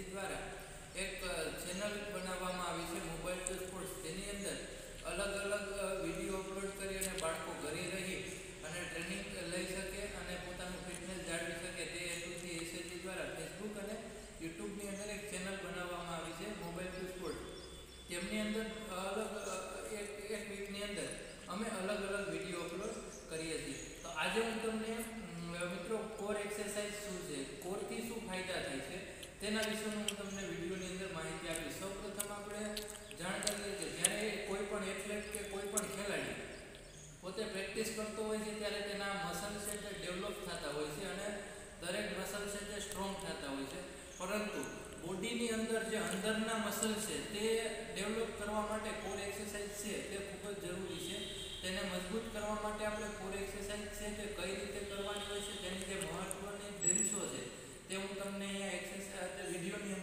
SAG દ્વારા એક channel બનાવવામાં આવી છે, મોબાઈલ ટુ સ્પોર્ટ્સ. તેની અંદર અલગ અલગ વીડિયો અપલોડ કરી અને બાળકો ઘરે રહી અને ટ્રેનિંગ લઈ શકે અને પોતાનું ફિટનેસ જાળવી શકે તે હેતુથી એસએજી દ્વારા ફેસબુક અને યુટ્યુબની અંદર એક ચેનલ બનાવવામાં આવી છે, મોબાઈલ ટુ સ્પોર્ટ્સ. તેમની અંદર અલગ એક એક વીકની અંદર અમે અલગ અલગ વીડિયો અપલોડ કરીએ છીએ. તો આજે હું તમને મિત્રો કોર એક્સરસાઇઝ શું છે? કોરથી શું ફાયદા થાય છે? તેના વિશેનું હું તમને વિડીયોની અંદર માહિતી આપીશ. સૌપ્રથમ આપણે જાણ કરીએ કે જ્યારે કોઈ પણ એથ્લેટ કે કોઈ પણ ખેલાડી પોતે પ્રેક્ટિસ કરતો હોય છે, ત્યારે તેના મસલ છે તે ડેવલપ થતા હોય છે અને દરેક મસલ છે તે સ્ટ્રોંગ થતા હોય છે. પરંતુ બોડીની અંદર જે અંદરના મસલ છે, તે ડેવલપ કરવા માટે કોર એક્સરસાઇઝ છે, તે ખૂબ જ જરૂરી છે. તેને મજબૂત કરવા માટે આપણે કોર એક્સરસાઇઝ છે તે કઈ રીતે કરવાની હોય છે, તેની જે મહત્વની ડ્રીલ્સો છે, તે હું તમને અહીંયા એક્સરસાઇઝ વિડીયોની અંદર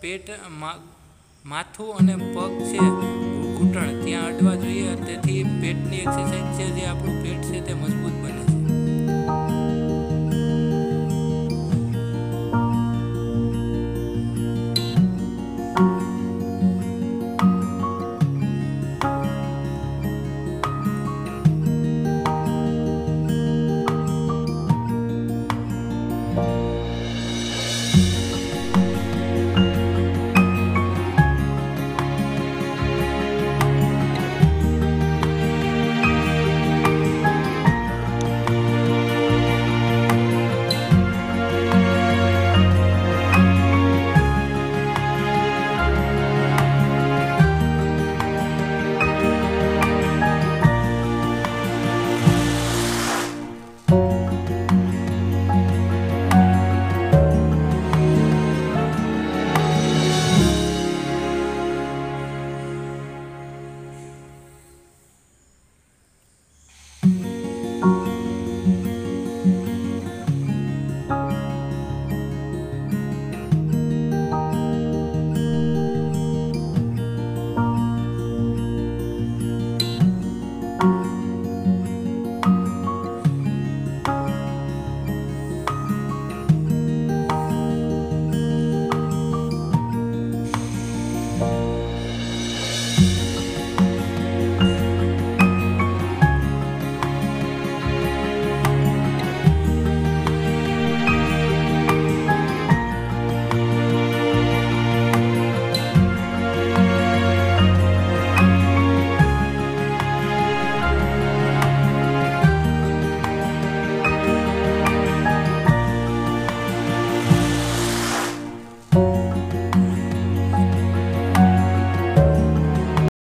પેટ માથું અને પગ છે, ઘૂંટણ. ત્યાં અડવા જોઈએ તેથી પેટની એક્સરસાઇઝ છે, જે આપણું પેટ છે તે